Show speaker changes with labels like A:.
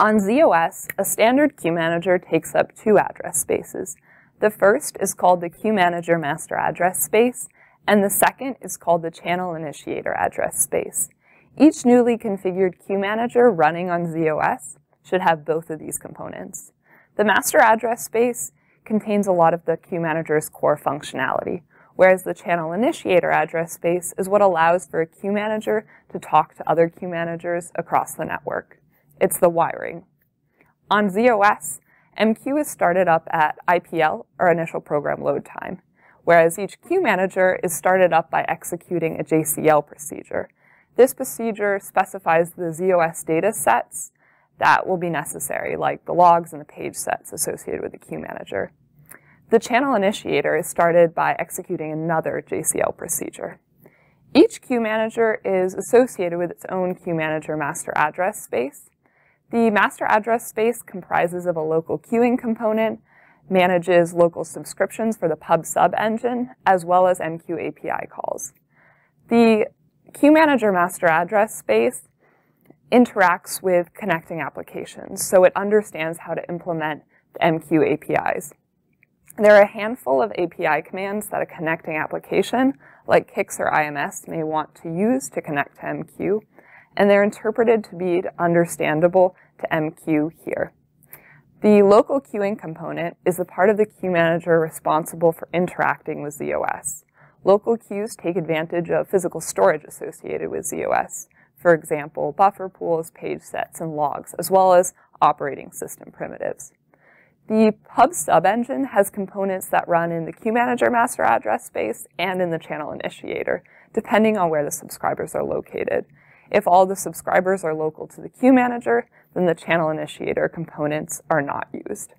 A: On z/OS, a standard queue manager takes up two address spaces. The first is called the queue manager master address space, and the second is called the channel initiator address space. Each newly configured queue manager running on z/OS should have both of these components. The master address space contains a lot of the queue manager's core functionality, whereas the channel initiator address space is what allows for a queue manager to talk to other queue managers across the network. It's the wiring. On z/OS, MQ is started up at IPL, or initial program load time, whereas each queue manager is started up by executing a JCL procedure. This procedure specifies the z/OS data sets that will be necessary, like the logs and the page sets associated with the queue manager. The channel initiator is started by executing another JCL procedure. Each queue manager is associated with its own queue manager master address space, the master address space comprises of a local queuing component, manages local subscriptions for the pub sub engine, as well as MQ API calls. The queue manager master address space interacts with connecting applications, so it understands how to implement the MQ APIs. There are a handful of API commands that a connecting application, like CICS or IMS, may want to use to connect to MQ, and they're interpreted to be understandable to MQ here. The local queuing component is the part of the queue manager responsible for interacting with z/OS. Local queues take advantage of physical storage associated with z/OS. For example, buffer pools, page sets, and logs, as well as operating system primitives. The pub sub engine has components that run in the queue manager master address space and in the channel initiator, depending on where the subscribers are located. If all the subscribers are local to the queue manager, then the channel initiator components are not used.